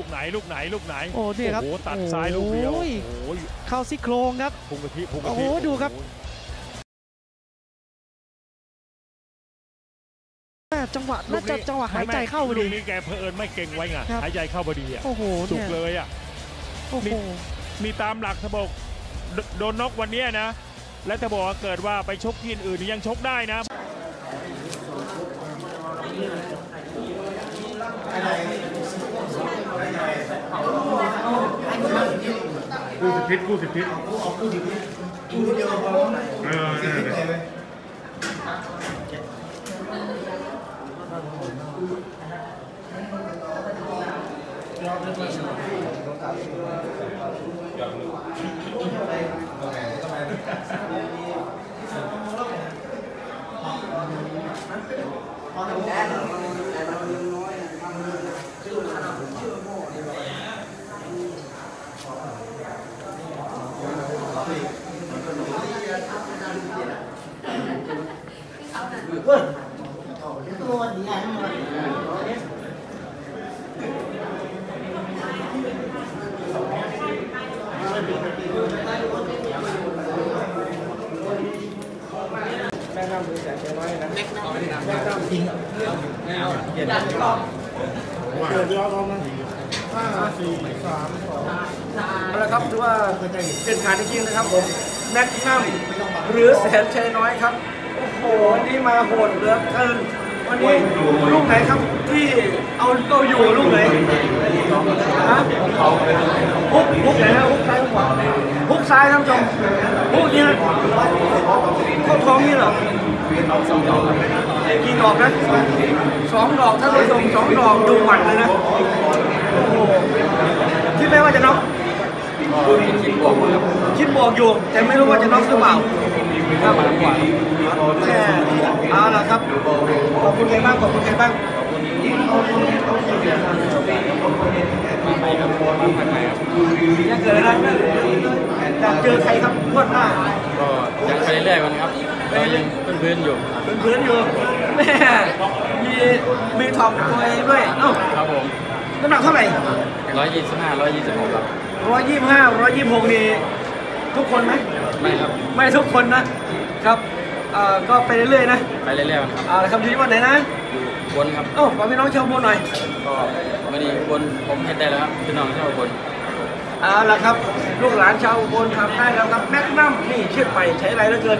ลูกไหนลูกไหนลูกไหนโอ้เนี่ยครับโอ้โหตัดซ้ายลูกเดียวโอ้ยโอ้โหเข้าซี่โครงครับพุงกะทิพุงกะทิโอ้โหดูครับแม่จังหวะลูน่ากจะนี้จังหวะหายใจเข้าพอลูดีกนี้แกเพอิญไม่เก่งไว้ไงครับหายใจเข้าพอดีอะโอ้โหจุเนี่กยเลยอะโอ้โหมีตามหลักทบอกโดโดนน็อกวันเนี้ยนะ และถ้าบอกว่าเกิดว่าไปชกที่อื่นนี่ยังชกได้นะ กู้สิบทิศกู้สิบทิศเออนั่นแหละเอาละครับถือว่า เป็นขาดจริงๆนะครับผม แม็กนัมหรือแสนชัยน้อยครับ โอ้โหวันนี้มาโหดเหลือเกินวันนี้ลูกไหนครับที่เอาเอาอยู่ลูกไหนฮะฮุกฮุกไหนฮะฮุกซ้ายฮุกขวาฮุกซ้ายท่านผู้ชมฮุกนี้นะเข้าท้องนี่เหรอกี่ดอกนะสองดอกท่านผู้ชมสองดอกดูหมัดเลยนะโอ้โหคิดไหมว่าจะน็อก คิดบวก คิดบวกอยู่ แต่ไม่รู้ว่าจะน็อกหรือเปล่าครับแม่เอาล่ะครับ ขอบคุณใครบ้าง ขอบคุณใครบ้างอยากเกิดอะไรนะอยากเจอใครครับงวดหน้าก็ยังไปเรื่อยๆกันครับเรายังพื้นๆอยู่เป็นเพื่อนอยู่แม่มีมีทอมตัวเองด้วยเอ้าครับผมน้ำหนักเท่าไหร่ร้อยยี่สิบห้าร้อยยี่สิบหกครับร้อยยี่สิบห้าร้อยยี่สิบหกนี่ ทุกคนไหมไม่ครับ ไม่ทุกคนนะครับเอ่อก็ไปเรื่อยๆนะไปเรื่อยๆกันครับเอาละครับอยู่ที่วันไหนนะอยู่บนครับเอ้าฝากพี่น้องชาวบนหน่อยก็วันนี้บนผมเห็นได้แล้วครับพี่น้องชาวบนเอาละครับลูกหลานชาวอุบนทำได้แล้วครับแม็กนัมนี่ชื่อไปใช้อะไรเหลือเกิน